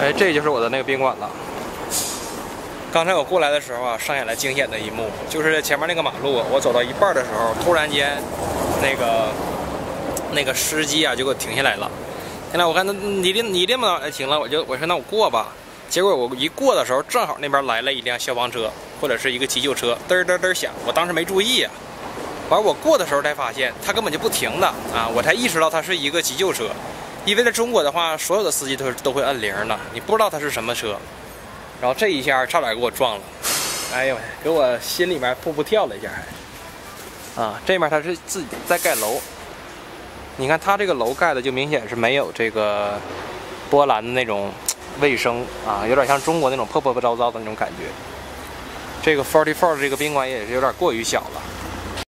哎，这就是我的那个宾馆了。刚才我过来的时候啊，上演了惊险的一幕，就是前面那个马路，我走到一半的时候，突然间，那个那个司机啊就给我停下来了。现在我看他你这你这么停了，我就我说那我过吧。结果我一过的时候，正好那边来了一辆消防车或者是一个急救车，嘚嘚嘚响，我当时没注意啊。完我过的时候才发现，他根本就不停的啊，我才意识到他是一个急救车。因为在中国的话，所有的司机都都会摁铃的，你不知道他是什么车。然后这一下差点给我撞了，哎呦，给我心里面噗噗跳了一下。啊，这面他是自己在盖楼，你看他这个楼盖的就明显是没有这个波兰的那种卫生啊，有点像中国那种破破糟糟的那种感觉。这个 Forty Four 这个宾馆也是有点过于小了。